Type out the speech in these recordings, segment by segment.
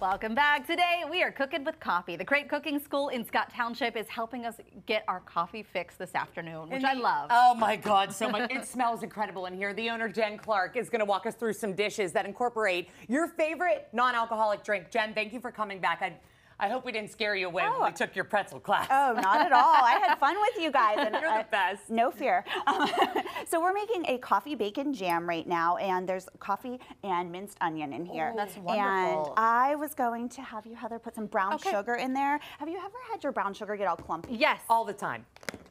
Welcome back. Today we are cooking with coffee. The Crate Cooking School in Scott Township is helping us get our coffee fix this afternoon, which And I love. Oh my God, so much. it smells incredible in here. The owner, Jen Clark, is going to walk us through some dishes that incorporate your favorite non alcoholic drink. Jen, thank you for coming back. I, I hope we didn't scare you away Oh. when we took your pretzel class. Oh, not at all. I had fun with you guys. And You're the uh, best. No fear. Um, so we're making a coffee bacon jam right now, and there's coffee and minced onion in here. Oh, that's wonderful. And. I was going to have you, Heather, put some brown Okay. sugar in there. Have you ever had your brown sugar get all clumpy? yes. All the time.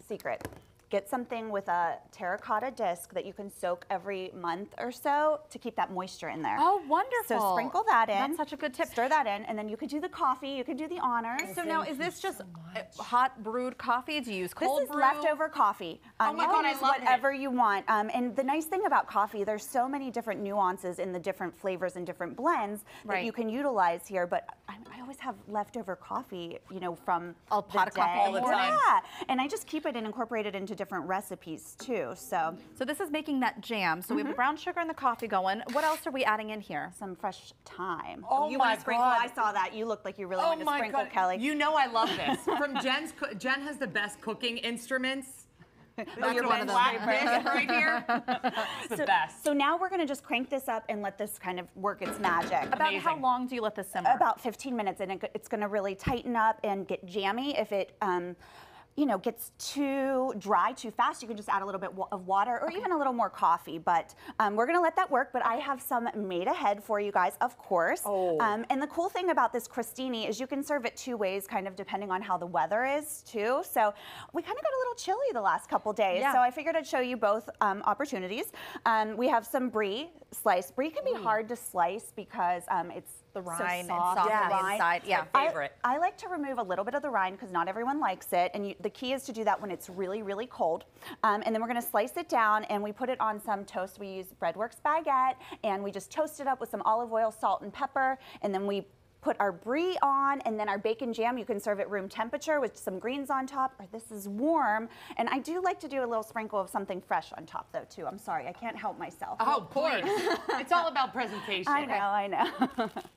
Secret. Get something with a terracotta disc that you can soak every month or so to keep that moisture in there. Oh, wonderful. So sprinkle that in. That's such a good tip. Stir that in, and then you could do the coffee. You could do the honors. So now, is this just uh, hot brewed coffee? Do you use cold This is brew? leftover coffee. Um, my you God, can I use love it. whatever you want. Um, and the nice thing about coffee, there's so many different nuances in the different flavors and different blends Right. that you can utilize here. But I, I always have leftover coffee, you know, from A the pot of coffee all the time. Yeah, and I just keep it and incorporate it into different recipes too. So So this is making that jam. So we Mm-hmm. have brown sugar and the coffee going. What else are we adding in here? some fresh thyme. Oh you my want to sprinkle? God. I saw that. You looked like you really Oh wanted to my sprinkle, God. Kelly. You know I love this. From Jen's, Jen has the best cooking instruments. Oh, you're one of what those. black this right here. It's the best. So now we're going to just crank this up and let this kind of work its magic. About how long do you let this simmer? about 15 minutes and it, it's going to really tighten up and get jammy if it um, you know gets too dry too fast you can just add a little bit of water or even a little more coffee but um, we're going to let that work but i have some made ahead for you guys of course. Oh. um, and the cool thing about this crostini is you can serve it two ways kind of depending on how the weather is too. So we kind of got a little chilly the last couple days Yeah. so i figured i'd show you both um, opportunities. Um, we have some brie sliced. Brie can be hard to slice because um, it's The so rind and soft, soft the on the rind. inside, yeah. my favorite. I, I like to remove a little bit of the rind because not everyone likes it, and you, the key is to do that when it's really, really cold. Um, and then we're going to slice it down, and we put it on some toast. We use Breadworks baguette, and we just toast it up with some olive oil, salt, and pepper, and then we put our brie on, and then our bacon jam. You can serve at room temperature with some greens on top, or this is warm. And I do like to do a little sprinkle of something fresh on top, though, too. I'm sorry, I can't help myself. Oh, please. it's all about presentation. I know, I know.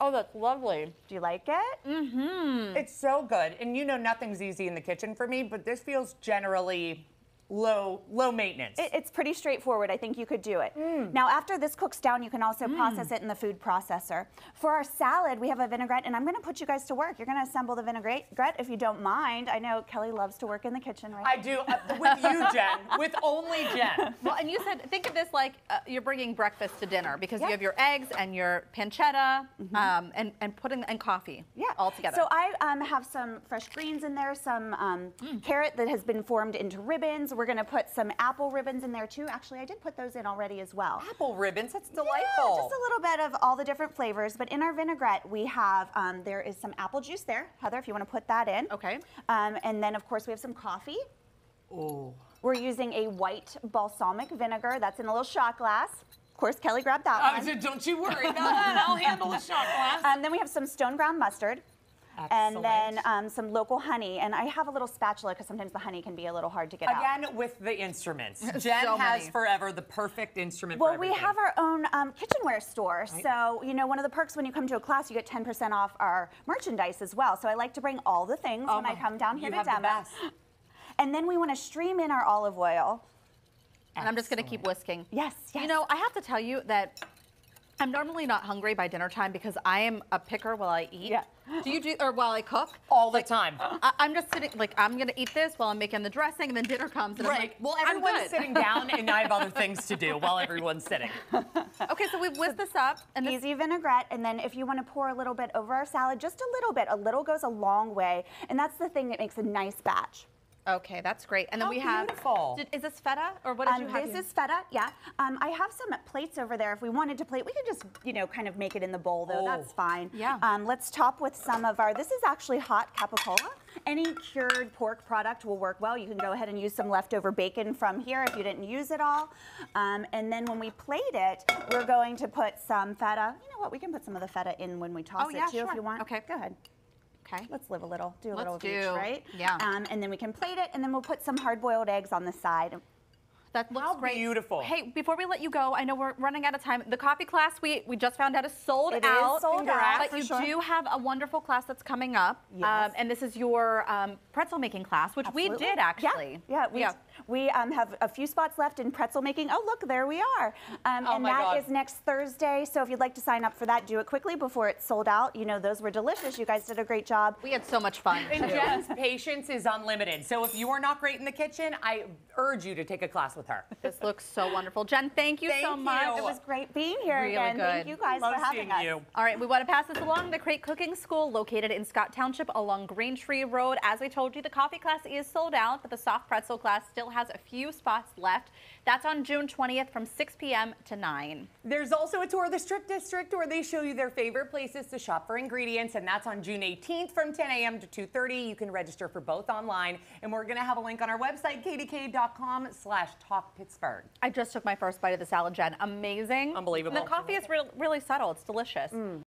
oh, that's lovely. do you like it? Mm-hmm. It's so good. And you know nothing's easy in the kitchen for me, but this feels generally low low maintenance. It- it's pretty straightforward. I think you could do it. Mm. Now, after this cooks down, you can also process it in the food processor. For our salad, we have a vinaigrette, and I'm going to put you guys to work. You're going to assemble the vinaigrette if you don't mind. I know Kelly loves to work in the kitchen, right? I do uh, with you, Jen. With only Jen. Well, and you said, think of this like uh, you're bringing breakfast to dinner because Yeah. you have your eggs and your pancetta um, and, and putting and coffee Yeah. all together. So I um, have some fresh greens in there, some um, Mm. carrot that has been formed into ribbons. We're going to put some apple ribbons in there too. Actually, I did put those in already as well. Apple ribbons. That's Yeah, delightful. just a little bit of all the different flavors. But in our vinaigrette, we have um, there is some apple juice there, Heather. If you want to put that in. Okay. Um, and then of course we have some coffee. Oh. We're using a white balsamic vinegar that's in a little shot glass. Of course, Kelly grabbed that I one. said, don't you worry about that. I'll handle the shot glass. Um, then we have some stone ground mustard. And then um, some local honey. And I have a little spatula because sometimes the honey can be a little hard to get out. Again, with the instruments. Jen So has many. forever the perfect instrument Well, for we have our own um, kitchenware store. So, you know, one of the perks when you come to a class, you get 10% off our merchandise as well. So I like to bring all the things Oh when I come down here you to have the demo. best. And then we want to stream in our olive oil. and I'm just going to keep whisking. Yes, yes. You know, I have to tell you that I'm normally not hungry by dinner time because I am a picker while I eat. Yeah. Do you do, or while I cook? all the time. I, I'm just sitting, like, I'm going to eat this while I'm making the dressing, and then dinner comes, and I'm Right. like, Well, I'm everyone's good. sitting down, and I have other things to do while everyone's sitting. Okay, so we've whisked this up, and this, Easy vinaigrette, and then if you want to pour a little bit over our salad, just a little bit. A little goes a long way, and that's the thing that makes a nice batch. Okay, that's great. And then How we have, beautiful. Did- is this feta, or what did Um, you have? this here? is feta, yeah. Um, I have some plates over there. If we wanted to plate, we could just, you know, kind of make it in the bowl, though. Oh. That's fine. Yeah. Um, let's top with some of our. This is actually hot capicola. Any cured pork product will work well. You can go ahead and use some leftover bacon from here if you didn't use it all. Um, and then when we plate it, we're going to put some feta. You know what? We can put some of the feta in when we toss Oh, it yeah, too, sure. if you want. Okay. Go ahead. Okay. Let's live a little, do a little Let's of each, right? yeah. Um, and then we can plate it, and then we'll put some hard-boiled eggs on the side. That looks How great. beautiful. Hey, before we let you go, I know we're running out of time. The coffee class we we just found out is sold It is out. sold out, But you sure. do have a wonderful class that's coming up. Yes. Um, and this is your um, pretzel making class, which we did actually. Yeah, yeah. We, we um, have a few spots left in pretzel making. Oh, look, there we are. Um, Oh and my that is God. next Thursday. So if you'd like to sign up for that, do it quickly before it's sold out. You know, those were delicious. You guys did a great job. We had so much fun. And. Jen's patience is unlimited. So if you are not great in the kitchen, I urge you to take a class with her. This looks so wonderful. Jen, thank you Thank so you. much. It was great being here Really again. good. Thank you guys Love for having us. you. All right, we want to pass this along. The Crate Cooking School, located in Scott Township along Green Tree Road. As I told you, the coffee class is sold out, but the soft pretzel class still has a few spots left. That's on June 20th from 6 p.m. to 9. There's also a tour of the Strip District where they show you their favorite places to shop for ingredients, and that's on June 18th from 10 a.m. to 2:30. You can register for both online, and we're gonna have a link on our website, kdka.com/slash talk Pittsburgh. I just took my first bite of the salad, Jen. Amazing. Unbelievable. And the coffee is real, really subtle. It's delicious. Mm.